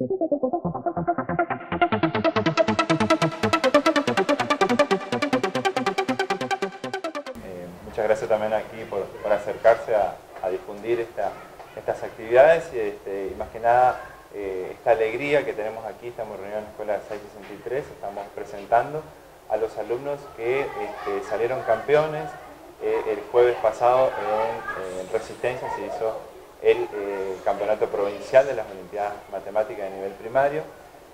Eh, muchas gracias también aquí por, acercarse a, difundir estas actividades y, este, más que nada eh, esta alegría que tenemos aquí, estamos reunidos en la Escuela 663, estamos presentando a los alumnos que este, salieron campeones. Eh, el jueves pasado en, Resistencia se hizo el campeonato provincial de las Olimpiadas Matemáticas de nivel primario.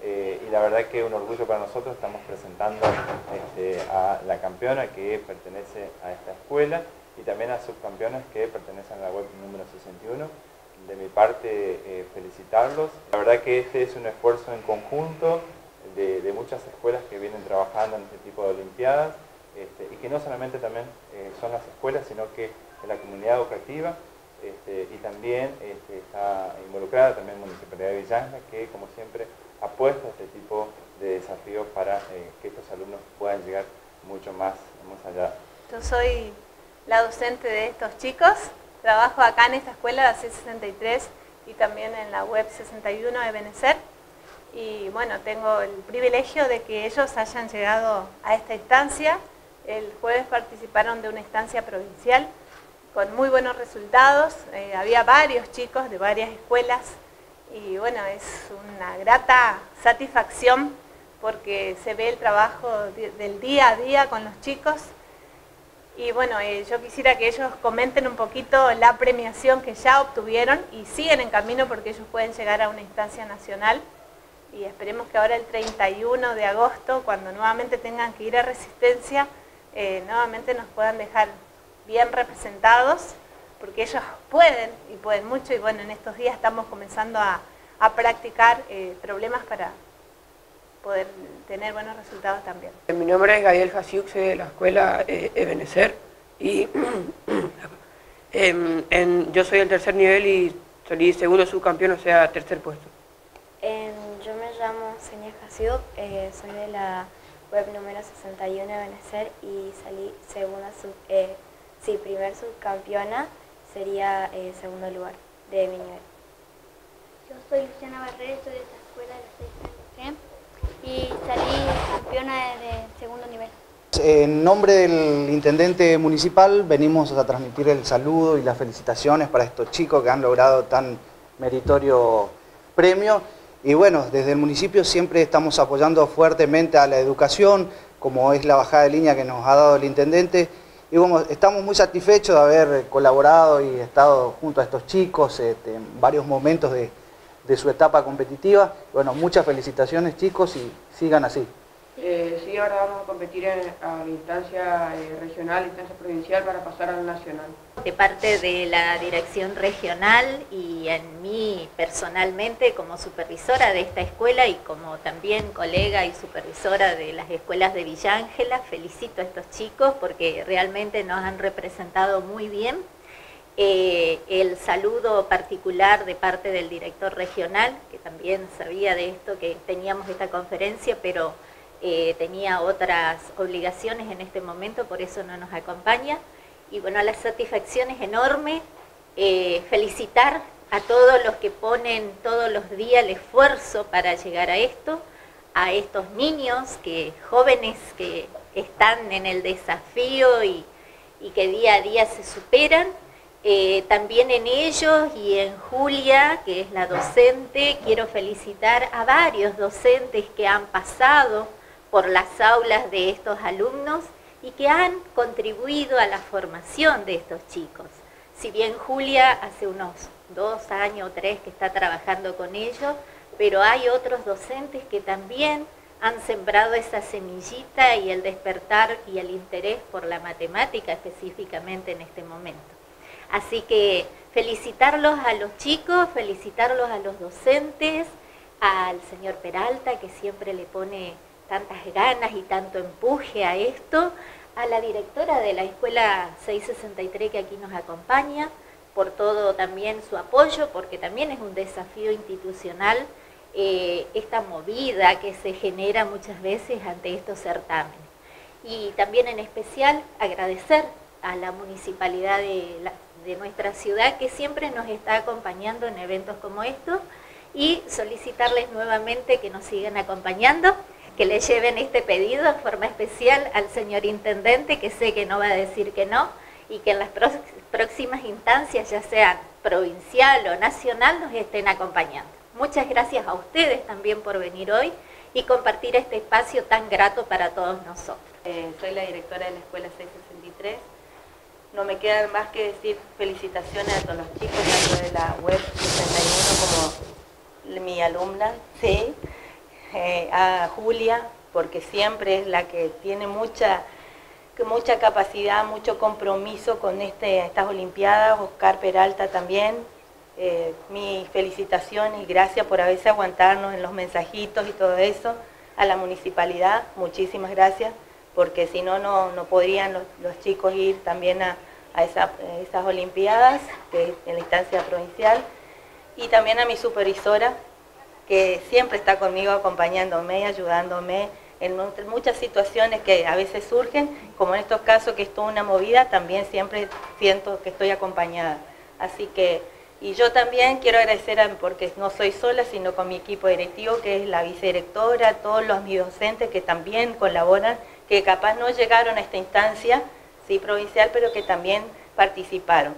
Eh, y la verdad que es un orgullo para nosotros, estamos presentando este, a la campeona que pertenece a esta escuela y también a subcampeones que pertenecen a la web número 61. De mi parte, eh, felicitarlos. La verdad que este es un esfuerzo en conjunto de, muchas escuelas que vienen trabajando en este tipo de olimpiadas este, y que no solamente también eh, son las escuelas, sino que la comunidad educativa este, y también está involucrada también la Municipalidad de Villanga, que como siempre apuesta a este tipo de desafíos para eh, que estos alumnos puedan llegar mucho más, más allá. Yo soy la docente de estos chicos, trabajo acá en esta escuela, la C63, y también en la web 61 de Benecer. Y bueno, tengo el privilegio de que ellos hayan llegado a esta instancia. El jueves participaron de una instancia provincial con muy buenos resultados. Eh, había varios chicos de varias escuelas y bueno, es una grata satisfacción porque se ve el trabajo del día a día con los chicos. Y bueno, eh, yo quisiera que ellos comenten un poquito la premiación que ya obtuvieron y siguen en camino porque ellos pueden llegar a una instancia nacional. Y esperemos que ahora el 31 de agosto, cuando nuevamente tengan que ir a Resistencia, eh, nuevamente nos puedan dejar bien representados porque ellos pueden y pueden mucho y bueno, en estos días estamos comenzando a, practicar eh, problemas para poder tener buenos resultados también. Mi nombre es Gabriel Jasiuk, soy de la escuela eh, Ebenecer y em, yo soy el tercer nivel y salí segundo subcampeón, o sea, tercer puesto. yo me llamo Seña Jasiuk, eh, soy de la web número 61 Ebenecer y salí segunda sub, eh, sí, primer subcampeona sería el eh, segundo lugar de mi nivel. Yo soy Luciana Barrera, soy de esta escuela de la 6 y salí campeona de, segundo nivel. En nombre del intendente municipal venimos a transmitir el saludo y las felicitaciones para estos chicos que han logrado tan meritorio premio. Y bueno, desde el municipio siempre estamos apoyando fuertemente a la educación, como es la bajada de línea que nos ha dado el intendente, y bueno, estamos muy satisfechos de haber colaborado y estado junto a estos chicos este, en varios momentos de, de su etapa competitiva. Bueno, muchas felicitaciones chicos y sigan así. Eh, sí, ahora vamos a competir en, a la instancia eh, regional, instancia provincial para pasar al nacional. De parte de la dirección regional y en mí personalmente como supervisora de esta escuela y como también colega y supervisora de las escuelas de Villángela, felicito a estos chicos porque realmente nos han representado muy bien. Eh, el saludo particular de parte del director regional, que también sabía de esto, que teníamos esta conferencia, pero eh, tenía otras obligaciones en este momento, por eso no nos acompaña. Y bueno, la satisfacción es enorme. Eh, felicitar a todos los que ponen todos los días el esfuerzo para llegar a esto, a estos niños, que jóvenes que están en el desafío y, que día a día se superan. Eh, también en ellos y en Julia, que es la docente, quiero felicitar a varios docentes que han pasado por las aulas de estos alumnos y que han contribuido a la formación de estos chicos. Si bien Julia hace unos dos años o tres que está trabajando con ellos, pero hay otros docentes que también han sembrado esa semillita y el despertar y el interés por la matemática específicamente en este momento. Así que felicitarlos a los chicos, felicitarlos a los docentes, al señor Peralta que siempre le pone tantas ganas y tanto empuje a esto, a la directora de la Escuela 663 que aquí nos acompaña, por todo también su apoyo, porque también es un desafío institucional eh, esta movida que se genera muchas veces ante estos certámenes. Y también en especial agradecer a la municipalidad de, de nuestra ciudad que siempre nos está acompañando en eventos como estos y solicitarles nuevamente que nos sigan acompañando, que le lleven este pedido de forma especial al señor Intendente, que sé que no va a decir que no, y que en las próximas instancias, ya sean provincial o nacional, nos estén acompañando. Muchas gracias a ustedes también por venir hoy y compartir este espacio tan grato para todos nosotros. Eh, soy la directora de la Escuela 663. No me queda más que decir felicitaciones a todos los chicos, tanto de la web 61 como mi alumna, sí, eh, a Julia, porque siempre es la que tiene mucha mucha capacidad, mucho compromiso con este, estas Olimpiadas, Oscar Peralta también. Eh, mi felicitación y gracias por haberse aguantarnos en los mensajitos y todo eso. A la municipalidad, muchísimas gracias, porque si no, no podrían los, chicos ir también a, esas Olimpiadas, que en la instancia provincial. Y también a mi supervisora, que siempre está conmigo acompañándome, ayudándome en muchas situaciones que a veces surgen, como en estos casos que es toda una movida, también siempre siento que estoy acompañada. Así que, y yo también quiero agradecer, porque no soy sola, sino con mi equipo directivo, que es la vicedirectora, todos los mis docentes que también colaboran, que capaz no llegaron a esta instancia, sí, provincial, pero que también participaron.